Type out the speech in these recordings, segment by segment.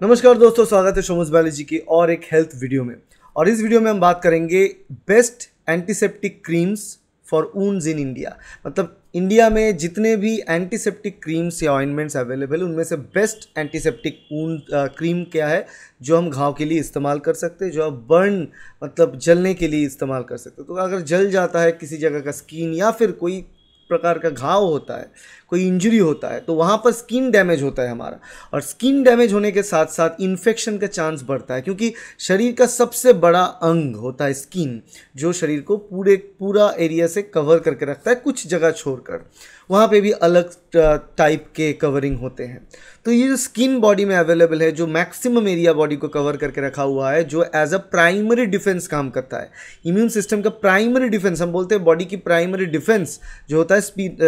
नमस्कार दोस्तों, स्वागत है शोमस बायोलॉजी की और एक हेल्थ वीडियो में। और इस वीडियो में हम बात करेंगे best antiseptic creams for wounds in India मतलब इंडिया में जितने भी एंटीसेप्टिक क्रीम्स या ऑइंटमेंट्स अवेलेबल उनमें से बेस्ट एंटीसेप्टिक ऊन क्रीम क्या है, जो हम घाव के लिए इस्तेमाल कर सकते हैं, जो आप बर्न मतलब जलने के लिए इस्तेमाल कर सकते हो। तो अगर जल जाता है किसी जगह का स्किन या फिर कोई प्रकार का घाव होता है कोई इंजरी होता है तो वहाँ पर स्किन डैमेज होता है हमारा। और स्किन डैमेज होने के साथ साथ इन्फेक्शन का चांस बढ़ता है, क्योंकि शरीर का सबसे बड़ा अंग होता है स्किन जो शरीर को पूरे, पूरा एरिया से कवर करके रखता है, कुछ जगह छोड़कर। वहाँ पे भी अलग टाइप के कवरिंग होते हैं। तो ये जो स्किन बॉडी में अवेलेबल है, जो मैक्सिमम एरिया बॉडी को कवर करके रखा हुआ है, जो एज अ प्राइमरी डिफेंस काम करता है। इम्यून सिस्टम का प्राइमरी डिफेंस हम बोलते हैं बॉडी की प्राइमरी डिफेंस जो होता है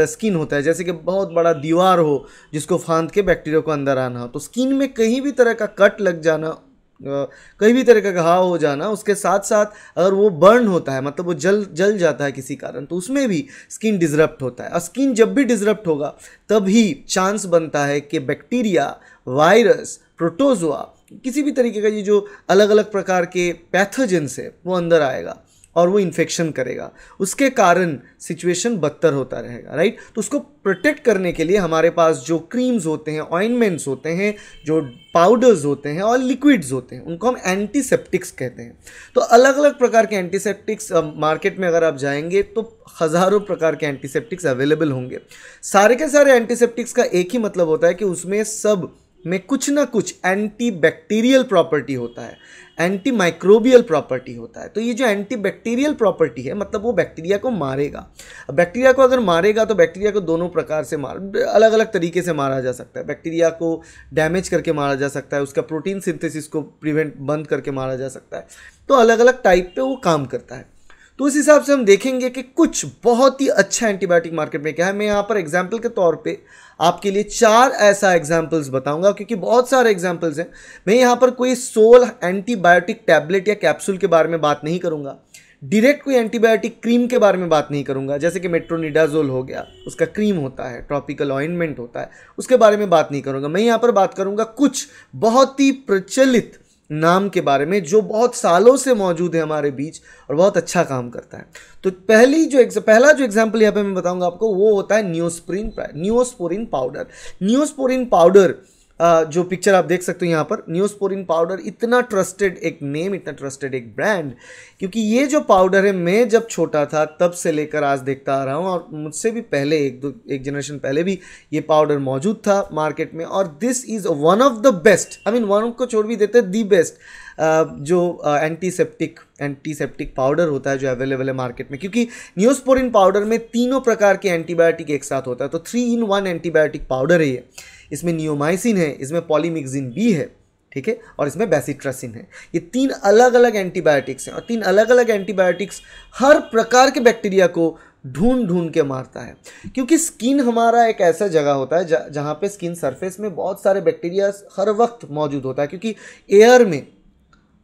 स्किन होता है। जैसे कि बहुत बड़ा दीवार हो जिसको फांद के बैक्टीरिया को अंदर आना हो। तो स्किन में कहीं भी तरह का कट लग जाना कहीं भी तरह का घाव हो जाना, उसके साथ साथ अगर वो बर्न होता है मतलब वो जल जल जाता है किसी कारण तो उसमें भी स्किन डिजरप्ट होता है। और स्किन जब भी डिजरप्ट होगा, तभी चांस बनता है कि बैक्टीरिया, वायरस, प्रोटोजोआ, किसी भी तरीके का ये जो अलग अलग प्रकार के पैथोजेंस है, वो अंदर आएगा। और वो इन्फेक्शन करेगा। उसके कारण सिचुएशन बदतर होता रहेगा राइट तो उसको प्रोटेक्ट करने के लिए हमारे पास जो क्रीम्स होते हैं ऑइनमेंट्स होते हैं, जो पाउडर्स होते हैं और लिक्विड्स होते हैं, उनको हम एंटीसेप्टिक्स कहते हैं। तो अलग अलग प्रकार के एंटीसेप्टिक्स मार्केट में अगर आप जाएँगे तो हज़ारों प्रकार के एंटीसेप्टिक्स अवेलेबल होंगे। सारे के सारे एंटीसेप्टिक्स का एक ही मतलब होता है कि उसमें सब में कुछ ना कुछ एंटी बैक्टीरियल प्रॉपर्टी होता है एंटी माइक्रोबियल प्रॉपर्टी होता है। तो ये जो एंटी बैक्टीरियल प्रॉपर्टी है मतलब वो बैक्टीरिया को मारेगा। बैक्टीरिया को अगर मारेगा तो बैक्टीरिया को दोनों प्रकार से मार अलग अलग तरीके से मारा जा सकता है। बैक्टीरिया को डैमेज करके मारा जा सकता है, उसका प्रोटीन सिंथेसिस को प्रिवेंट बंद करके मारा जा सकता है। तो अलग अलग टाइप पे वो काम करता है। तो उस हिसाब से हम देखेंगे कि कुछ बहुत ही अच्छा एंटीबायोटिक मार्केट में क्या है। मैं यहाँ पर एग्ज़ाम्पल के तौर पे आपके लिए चार ऐसा एग्जाम्पल्स बताऊँगा, क्योंकि बहुत सारे एग्जाम्पल्स हैं। मैं यहाँ पर कोई सोल एंटीबायोटिक टैबलेट या कैप्सूल के बारे में बात नहीं करूँगा। डायरेक्ट कोई एंटीबायोटिक क्रीम के बारे में बात नहीं करूँगा। जैसे कि मेट्रोनिडाजोल हो गया, उसका क्रीम होता है ट्रॉपिकल ऑइनमेंट होता है, उसके बारे में बात नहीं करूँगा। मैं यहाँ पर बात करूँगा कुछ बहुत ही प्रचलित नाम के बारे में, जो बहुत सालों से मौजूद है हमारे बीच और बहुत अच्छा काम करता है। तो पहली जो पहला जो एग्ज़ाम्पल यहाँ पे मैं बताऊँगा आपको, वो होता है Neosporin Neosporin powder Neosporin powder जो पिक्चर आप देख सकते हो यहाँ पर न्यूस्पोरिन पाउडर इतना ट्रस्टेड एक नेम इतना ट्रस्टेड एक ब्रांड क्योंकि ये जो पाउडर है, मैं जब छोटा था, तब से लेकर आज देखता आ रहा हूँ, और मुझसे भी पहले, एक दो, एक जनरेशन पहले भी ये पाउडर मौजूद था मार्केट में, और this is one of the best I mean one को छोड़ भी देते दी बेस्ट जो एंटीसेप्टिक एंटीसेप्टिक पाउडर होता है, जो अवेलेबल है मार्केट में, क्योंकि न्यूस्पोरिन पाउडर में तीनों प्रकार के एंटीबायोटिक एक साथ होता है तो three in one antibiotic powder है ये। इसमें नियोमाइसिन है, इसमें पॉलीमिक्सिन बी है, ठीक है, और इसमें बेसिट्रसिन है। ये तीन अलग अलग एंटीबायोटिक्स हैं और तीन अलग अलग एंटीबायोटिक्स हर प्रकार के बैक्टीरिया को ढूंढ ढूंढ के मारता है। क्योंकि स्किन हमारा एक ऐसा जगह होता है, जहाँ पे स्किन सरफेस में बहुत सारे बैक्टीरिया हर वक्त मौजूद होता है, क्योंकि एयर में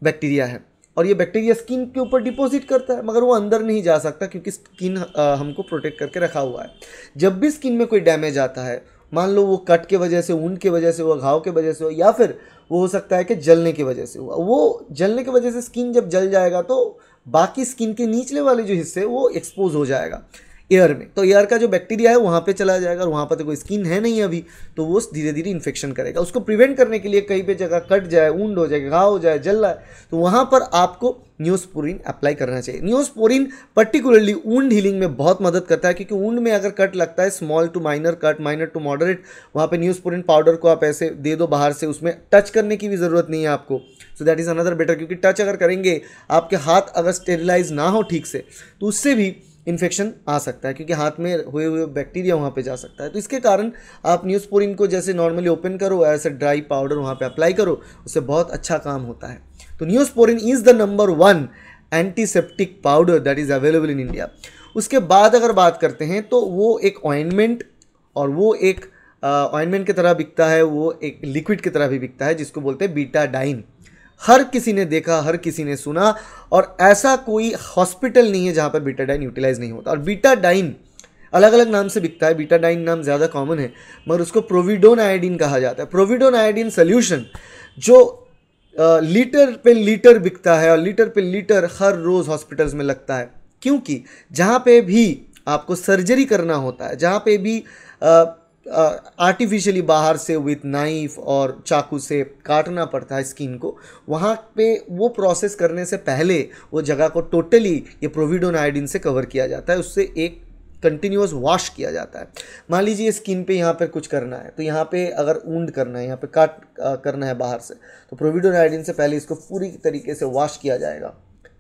बैक्टीरिया है और ये बैक्टीरिया स्किन के ऊपर डिपॉजिट करता है, मगर वो अंदर नहीं जा सकता क्योंकि स्किन हमको प्रोटेक्ट करके रखा हुआ है। जब भी स्किन में कोई डैमेज आता है मान लो वो कट के वजह से, ऊन के वजह से हुआ, घाव के वजह से हुआ, या फिर वो हो सकता है कि जलने की वजह से हुआ। वो जलने की वजह से स्किन जब जल जाएगा तो बाकी स्किन के निचले वाले जो हिस्से, वो एक्सपोज हो जाएगा। एयर में। तो एयर का जो बैक्टीरिया है, वहाँ पे चला जाएगा और वहाँ पर तो कोई स्किन है नहीं अभी तो वो धीरे धीरे इन्फेक्शन करेगा। उसको प्रिवेंट करने के लिए कहीं पे जगह कट जाए, ऊंड हो जाए, घाव हो जाए, जल रहा है तो वहाँ पर आपको न्यूस्पोरिन अप्लाई करना चाहिए। न्यूस्पोरिन पर्टिकुलरली ऊंड हीलिंग में बहुत मदद करता है, क्योंकि ऊंड में अगर कट लगता है small to minor cut minor to moderate वहाँ पे न्यूस्पोरिन पाउडर को आप ऐसे दे दो बाहर से, उसमें टच करने की भी ज़रूरत नहीं है आपको। So that is another better क्योंकि टच अगर करेंगे, आपके हाथ अगर स्टेरिलाइज ना हो ठीक से तो उससे भी इन्फेक्शन आ सकता है, क्योंकि हाथ में हुए हुए बैक्टीरिया वहाँ पे जा सकता है। तो इसके कारण आप न्यूज़पोरिन को जैसे नॉर्मली ओपन करो ऐसे ड्राई पाउडर वहाँ पे अप्लाई करो, उससे बहुत अच्छा काम होता है। तो Neosporin is the number one antiseptic powder that is available in India उसके बाद अगर बात करते हैं तो वो एक ऑइनमेंट और वो एक ऑइनमेंट की तरह बिकता है, वो एक लिक्विड की तरह भी बिकता है, जिसको बोलते हैं बीटा डाइन हर किसी ने देखा, हर किसी ने सुना और ऐसा कोई हॉस्पिटल नहीं है जहाँ पर बीटाडाइन यूटिलाइज नहीं होता। और बीटाडाइन अलग अलग नाम से बिकता है। बीटाडाइन नाम ज़्यादा कॉमन है, मगर उसको प्रोविडोन आयोडीन कहा जाता है। प्रोविडोन आयोडीन सोल्यूशन जो लीटर पे लीटर बिकता है और लीटर पे लीटर हर रोज़ हॉस्पिटल्स में लगता है। क्योंकि जहाँ पे भी आपको सर्जरी करना होता है, जहाँ पे भी आर्टिफिशियली बाहर से विथ नाइफ और चाकू से काटना पड़ता है स्किन को। वहाँ पे वो प्रोसेस करने से पहले वो जगह को टोटली ये प्रोविडोन आयोडीन से कवर किया जाता है, उससे एक कंटिन्यूस वॉश किया जाता है। मान लीजिए स्किन पे यहाँ पर कुछ करना है तो यहाँ पे अगर ऊंड करना है, यहाँ पे काट करना है बाहर से तो प्रोविडोन आयोडीन से पहले इसको पूरी तरीके से वॉश किया जाएगा।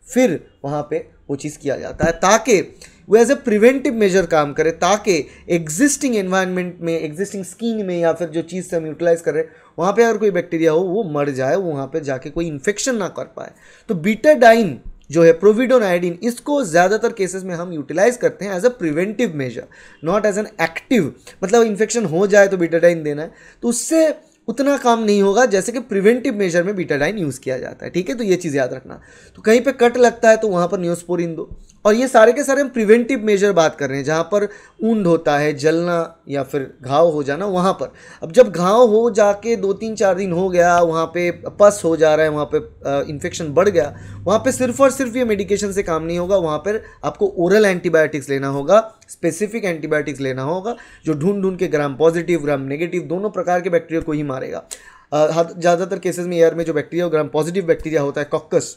फिर वहाँ पे वो चीज़ किया जाता है, ताकि वो एज ए प्रिवेंटिव मेजर काम करे, ताकि एग्जिस्टिंग एनवायरनमेंट में एग्जिस्टिंग स्किन में या फिर जो चीज़ से हम यूटिलाइज कर रहे हैं, वहाँ पे अगर कोई बैक्टीरिया हो, वो मर जाए, वो वहाँ पे जाके कोई इन्फेक्शन ना कर पाए। तो बीटाडाइन जो है प्रोविडोन आयोडीन इसको ज़्यादातर केसेस में हम यूटिलाइज करते हैं as a preventive measure not as an active मतलब इन्फेक्शन हो जाए तो बीटाडाइन देना है। तो उससे उतना काम नहीं होगा जैसे कि प्रिवेंटिव मेजर में बीटाडाइन यूज़ किया जाता है। ठीक है? तो ये चीज़ याद रखना। तो कहीं पे कट लगता है तो वहाँ पर न्यूस्पोरिन दो। और ये सारे के सारे हम प्रिवेंटिव मेजर बात कर रहे हैं, जहाँ पर ऊंड होता है, जलना या फिर घाव हो जाना वहाँ पर। अब जब घाव हो जाके दो तीन चार दिन हो गया, वहाँ पे पस हो जा रहा है, वहाँ पे इन्फेक्शन बढ़ गया, वहाँ पे सिर्फ़ और सिर्फ़ ये मेडिकेशन से काम नहीं होगा, वहाँ पर आपको ओरल एंटीबायोटिक्स लेना होगा स्पेसिफिक एंटीबायोटिक्स लेना होगा, जो ढूंढ ढूंढ के ग्राम पॉजिटिव ग्राम नेगेटिव दोनों प्रकार के बैक्टीरिया को ही मारेगा। ज़्यादातर केसेस में एयर में जो बैक्टीरिया ग्राम पॉजिटिव बैक्टीरिया होता है कॉकस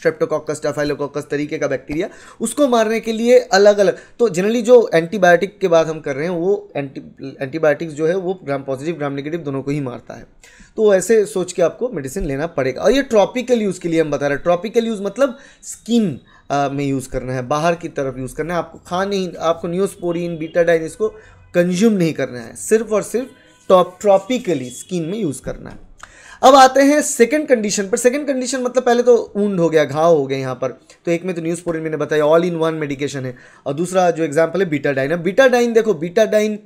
स्ट्रेप्टोकॉकस स्टाफाइलोकॉकस तरीके का बैक्टीरिया उसको मारने के लिए अलग अलग तो जनरली जो एंटीबायोटिक के बात हम कर रहे हैं, वो एंटी एंटीबायोटिक्स जो है, वो ग्राम पॉजिटिव ग्राम नेगेटिव दोनों को ही मारता है। तो ऐसे सोच के आपको मेडिसिन लेना पड़ेगा। और ये ट्रॉपिकल यूज़ के लिए हम बता रहे हैं। ट्रॉपिकल यूज़ मतलब स्किन में यूज़ करना है, बाहर की तरफ़ यूज़ करना है। आपको खाने आपको न्यूस्पोरिन बीटाडाइन इसको कंज्यूम नहीं करना है। सिर्फ़ और सिर्फ़ टॉप ट्रॉपिकली स्किन में यूज़ करना है। अब आते हैं सेकंड कंडीशन पर। सेकंड कंडीशन मतलब पहले तो ऊंड हो गया, घाव हो गया यहाँ पर। तो एक में तो न्यूज़ पोरिन मैंने बताया ऑल इन वन मेडिकेशन है। और दूसरा जो एग्ज़ाम्पल है बीटाडाइन अब बीटाडाइन देखो बीटाडाइन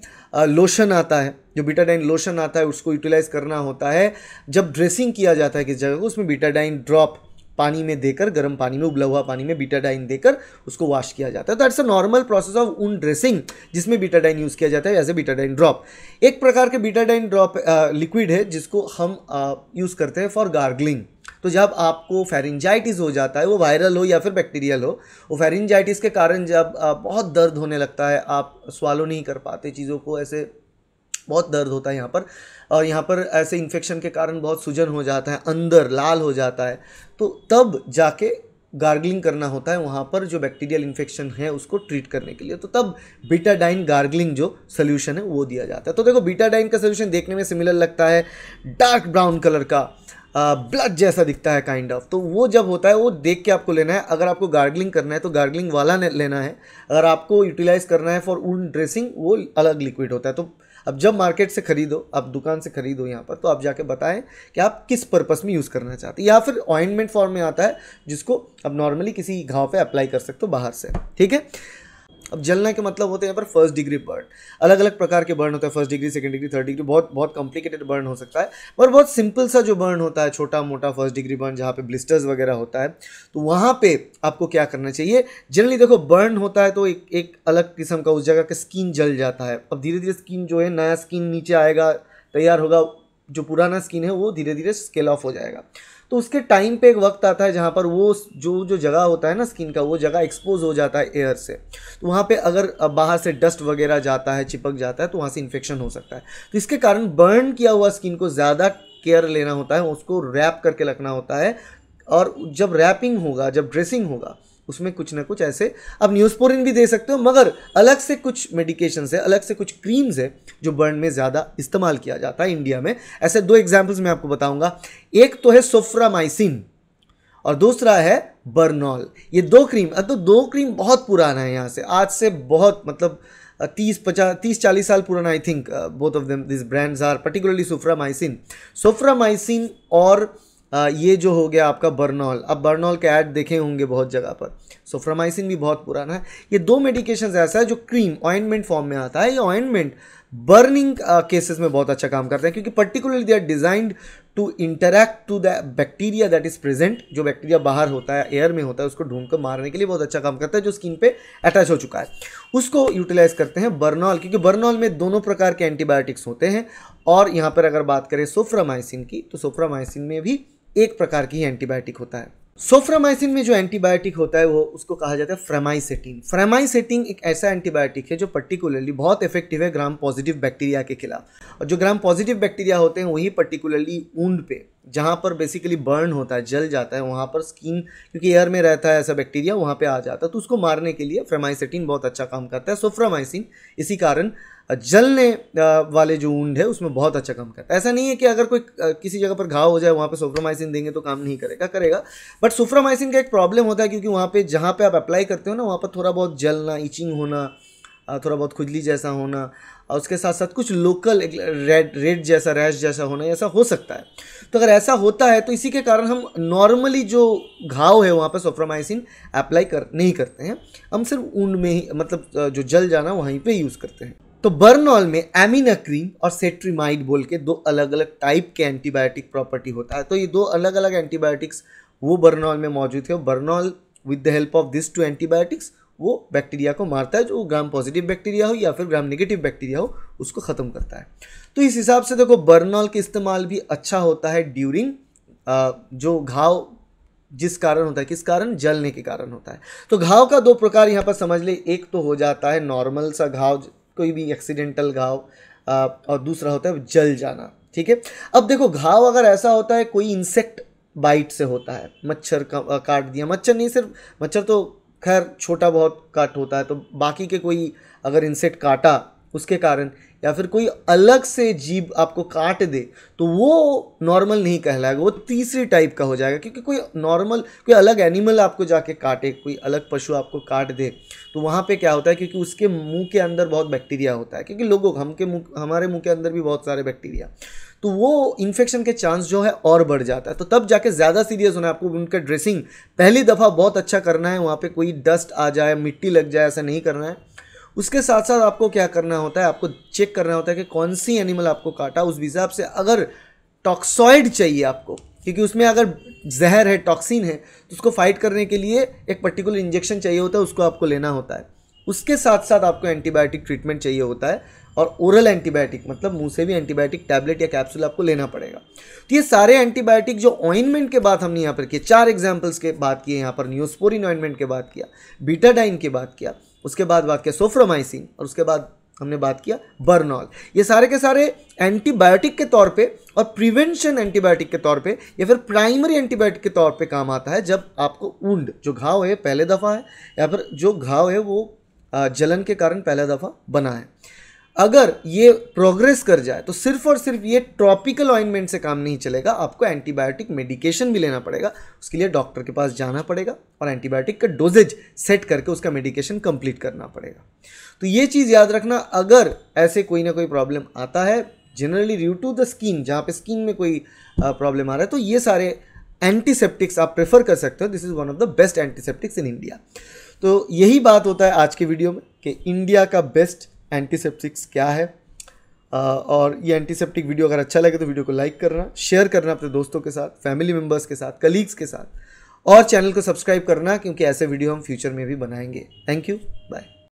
लोशन आता है। जो बीटाडाइन लोशन आता है, उसको यूटिलाइज करना होता है। जब ड्रेसिंग किया जाता है किस जगह को उसमें बीटाडाइन ड्रॉप पानी में देकर, गर्म पानी में, उबला हुआ पानी में बीटाडाइन देकर उसको वॉश किया जाता है। तो it's a normal process of wound dressing जिसमें बीटाडाइन यूज़ किया जाता है एज ए बीटाडाइन ड्रॉप एक प्रकार के बीटाडाइन ड्रॉप लिक्विड है, जिसको हम यूज़ करते हैं फॉर गार्गलिंग तो जब आपको फेरिंजाइटिस हो जाता है, वो वायरल हो या फिर बैक्टीरियल हो, वो फेरिंजाइटिस के कारण जब बहुत दर्द होने लगता है, आप स्वालो नहीं कर पाते चीज़ों को ऐसे बहुत दर्द होता है यहाँ पर। और यहाँ पर ऐसे इन्फेक्शन के कारण बहुत सूजन हो जाता है, अंदर लाल हो जाता है। तो तब जाके गार्गलिंग करना होता है वहाँ पर जो बैक्टीरियल इन्फेक्शन है उसको ट्रीट करने के लिए। तो तब बीटाडाइन गार्गलिंग जो सोल्यूशन है वो दिया जाता है। तो देखो बीटाडाइन का सोल्यूशन देखने में सिमिलर लगता है। डार्क ब्राउन कलर का ब्लड जैसा दिखता है काइंड kind ऑफ़ of. तो वो जब होता है, वो देख के आपको लेना है। अगर आपको गार्गलिंग करना है तो गार्गलिंग वाला लेना है। अगर आपको यूटिलाइज करना है फॉर ऊन ड्रेसिंग वो अलग लिक्विड होता है। तो अब जब मार्केट से खरीदो आप दुकान से खरीदो यहाँ पर तो आप जाके बताएँ कि आप किस पर्पस में यूज़ करना चाहते हैं। या फिर ऑइंटमेंट फॉर्म में आता है जिसको आप नॉर्मली किसी घाव पे अप्लाई कर सकते हो बाहर से। ठीक है? अब जलने के मतलब होते हैं यहाँ पर फ़र्स्ट डिग्री बर्न अलग अलग प्रकार के बर्न होता है first degree second degree third degree बहुत बहुत कॉम्प्लिकेटेड बर्न हो सकता है। पर बहुत सिंपल सा जो बर्न होता है छोटा मोटा फ़र्स्ट डिग्री बर्न जहाँ पे ब्लिस्टर्स वगैरह होता है तो वहाँ पे आपको क्या करना चाहिए? जनरली देखो बर्न होता है तो एक एक अलग किस्म का, उस जगह का स्किन जल जाता है। अब धीरे धीरे स्किन जो है, नया स्किन नीचे आएगा, तैयार होगा, जो पुराना स्किन है, वो धीरे धीरे स्केल ऑफ़ हो जाएगा। तो उसके टाइम पे एक वक्त आता है जहाँ पर वो जो जो जगह होता है ना स्किन का, वो जगह एक्सपोज हो जाता है एयर से। तो वहाँ पे अगर बाहर से डस्ट वगैरह जाता है, चिपक जाता है तो वहाँ से इन्फेक्शन हो सकता है। तो इसके कारण बर्न किया हुआ स्किन को ज़्यादा केयर लेना होता है, उसको रैप करके रखना होता है। और जब रैपिंग होगा, जब ड्रेसिंग होगा उसमें कुछ ना कुछ ऐसे अब न्यूज़पोरिन भी दे सकते हो, मगर अलग से कुछ मेडिकेशन है, अलग से कुछ क्रीम्स है, जो बर्न में ज़्यादा इस्तेमाल किया जाता है इंडिया में। ऐसे दो एग्जाम्पल्स मैं आपको बताऊँगा। एक तो है सोफ्रामाइसिन और दूसरा है बर्नॉल ये दो क्रीम अब तो दो क्रीम बहुत पुराना है यहाँ से। आज से बहुत मतलब तीस पचास तीस, चालीस साल पुराना I think both of them this brands are particularly Soframycin Soframycin और ये जो हो गया आपका बर्नॉल। अब बर्नॉल के ऐड देखे होंगे बहुत जगह पर। सोफ्रामाइसिन भी बहुत पुराना है। ये दो मेडिकेशन ऐसा है जो क्रीम ऑइंटमेंट फॉर्म में आता है। ये ऑइंटमेंट बर्निंग केसेस में बहुत अच्छा काम करते हैं क्योंकि particularly they are designed to interact to the bacteria that is present जो बैक्टीरिया बाहर होता है एयर में होता है, उसको ढूंढ कर मारने के लिए बहुत अच्छा काम करता है, जो स्किन पे अटैच हो चुका है। उसको यूटिलाइज करते हैं बर्नॉल, क्योंकि बर्नॉल में दोनों प्रकार के एंटीबायोटिक्स होते हैं। और यहाँ पर अगर बात करें सोफ्रामाइसिन की तो सोफ्रामाइसिन में भी एक प्रकार की एंटीबायोटिक होता है। सोफ्रामाइसिन में जो एंटीबायोटिक होता है, वो उसको कहा जाता है फ्रेमाइसेटिन फ्रेमाइसेटिन एक ऐसा एंटीबायोटिक है जो पर्टिकुलरली बहुत इफ़ेक्टिव है ग्राम पॉजिटिव बैक्टीरिया के खिलाफ। और जो ग्राम पॉजिटिव बैक्टीरिया होते हैं वही पर्टिकुलरली ऊंड पे। जहाँ पर बेसिकली बर्न होता है, जल जाता है, वहाँ पर स्किन क्योंकि एयर में रहता है ऐसा बैक्टीरिया वहाँ पे आ जाता है। तो उसको मारने के लिए फ्रेमाइसेटिन बहुत अच्छा काम करता है। सोफ्रामाइसिन इसी कारण, जलने वाले जो ऊंड है, उसमें बहुत अच्छा काम करता है। ऐसा नहीं है कि अगर कोई किसी जगह पर घाव हो जाए, वहाँ पे सोफ्रामाइसिन देंगे तो काम नहीं करेगा करेगा। बट सोफ्रामाइसिन का एक प्रॉब्लम होता है, क्योंकि वहाँ पे, जहाँ पे आप अप्लाई करते हो ना, वहाँ पर थोड़ा बहुत जलना इचिंग होना थोड़ा बहुत खुजली जैसा होना, और उसके साथ साथ कुछ लोकल रेड रेड जैसा रैश जैसा होना, ऐसा हो सकता है। तो अगर ऐसा होता है तो इसी के कारण हम नॉर्मली जो घाव है, वहाँ पर सोफ्रामाइसिन अप्लाई कर, नहीं करते हैं। हम सिर्फ़ ऊन में ही मतलब जो जल जाना, वहीं पे यूज़ करते हैं। तो बर्नॉल में एमिनाक्रीन और सेट्रीमाइड बोल के दो अलग अलग टाइप के एंटीबायोटिक प्रॉपर्टी होता है। तो ये दो अलग अलग एंटीबायोटिक्स वो बर्नॉल में मौजूद है। Burnol with the help of this two antibiotics वो बैक्टीरिया को मारता है, जो ग्राम पॉजिटिव बैक्टीरिया हो या फिर ग्राम नेगेटिव बैक्टीरिया हो, उसको ख़त्म करता है। तो इस हिसाब से देखो, बर्नॉल का इस्तेमाल भी अच्छा होता है ड्यूरिंग जो घाव जिस कारण होता है, किस कारण? जलने के कारण होता है। तो घाव का दो प्रकार यहाँ पर समझ ले। एक तो हो जाता है नॉर्मल सा घाव, कोई भी एक्सीडेंटल घाव और दूसरा होता है जल जाना, ठीक है? अब देखो, घाव अगर ऐसा होता है, कोई इंसेक्ट बाइट से होता है। मच्छर का काट दिया। मच्छर नहीं, सिर्फ़, मच्छर तो खैर, छोटा बहुत काट होता है तो बाकी के कोई अगर इंसेक्ट काटा उसके कारण, या फिर कोई अलग से जीव आपको काट दे तो वो नॉर्मल नहीं कहलाएगा, वो तीसरी टाइप का हो जाएगा, क्योंकि कोई नॉर्मल कोई अलग एनिमल आपको जाके काटे, कोई अलग पशु आपको काट दे तो वहाँ पे क्या होता है, क्योंकि उसके मुँह के अंदर बहुत बैक्टीरिया होता है, क्योंकि लोगों, हम के मुँह, हमारे मुँह के अंदर भी बहुत सारे बैक्टीरिया तो वो इन्फेक्शन के चांस जो है और बढ़ जाता है। तो तब जाके ज़्यादा सीरियस होना है आपको, उनका ड्रेसिंग पहली दफ़ा बहुत अच्छा करना है, वहाँ पे कोई डस्ट आ जाए, मिट्टी लग जाए, ऐसा नहीं करना है। उसके साथ साथ आपको क्या करना होता है, आपको चेक करना होता है कि कौन सी एनिमल आपको काटा। उस हिसाब से अगर टॉक्सॉइड चाहिए आपको, क्योंकि उसमें अगर जहर है टॉक्सिन है तो उसको फाइट करने के लिए एक पर्टिकुलर इंजेक्शन चाहिए होता है, उसको आपको लेना होता है। उसके साथ साथ आपको एंटीबायोटिक ट्रीटमेंट चाहिए होता है और ओरल एंटीबायोटिक मतलब मुँह से भी एंटीबायोटिक टैबलेट या कैप्सूल आपको लेना पड़ेगा। तो ये सारे एंटीबायोटिक जो ऑइनमेंट के बाद हमने यहाँ पर किए, चार एग्जाम्पल्स के बात किए, यहाँ पर न्यूस्पोरिन ऑइनमेंट के बात किया बीटाडाइन की बात किया, उसके बाद बात किया सोफ्रोमाइसिन और उसके बाद हमने बात किया बर्नॉल ये सारे के सारे एंटीबायोटिक के तौर पे और प्रिवेंशन एंटीबायोटिक के तौर पे, या फिर प्राइमरी एंटीबायोटिक के तौर पे काम आता है जब आपको ऊंड जो घाव है, पहले दफ़ा है, या फिर जो घाव है वो जलन के कारण पहला दफ़ा बना है। अगर ये प्रोग्रेस कर जाए तो सिर्फ़ और सिर्फ़ ये ट्रॉपिकल ऑइनमेंट से काम नहीं चलेगा, आपको एंटीबायोटिक मेडिकेशन भी लेना पड़ेगा, उसके लिए डॉक्टर के पास जाना पड़ेगा और एंटीबायोटिक का डोजेज सेट करके उसका मेडिकेशन कंप्लीट करना पड़ेगा। तो ये चीज़ याद रखना, अगर ऐसे कोई ना कोई प्रॉब्लम आता है generally due to the skin जहाँ पे स्किन में कोई प्रॉब्लम आ रहा है तो ये सारे एंटीसेप्टिक्स आप प्रेफर कर सकते हो। This is one of the best antiseptics in India तो यही बात होता है आज के वीडियो में कि इंडिया का बेस्ट एंटीसेप्टिक्स क्या है। और ये एंटीसेप्टिक वीडियो अगर अच्छा लगे तो वीडियो को लाइक करना शेयर करना अपने दोस्तों के साथ फैमिली मेंबर्स के साथ कलीग्स के साथ। और चैनल को सब्सक्राइब करना, क्योंकि ऐसे वीडियो हम फ्यूचर में भी बनाएँगे। Thank you bye